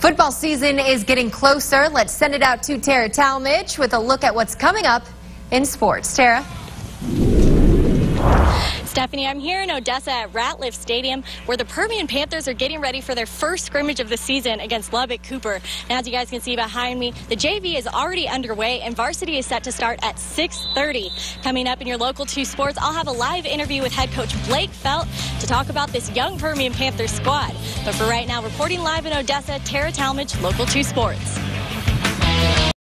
Football season is getting closer. Let's send it out to Tara Talmadge with a look at what's coming up in sports. Tara. Stephanie, I'm here in Odessa at Ratliff Stadium where the Permian Panthers are getting ready for their first scrimmage of the season against Lubbock Cooper. And as you guys can see behind me, the JV is already underway and varsity is set to start at 6.30. Coming up in your local 2 sports, I'll have a live interview with head coach Blake Feldt to talk about this young Permian Panthers squad. But for right now, reporting live in Odessa, Tara Talmadge, Local 2 Sports.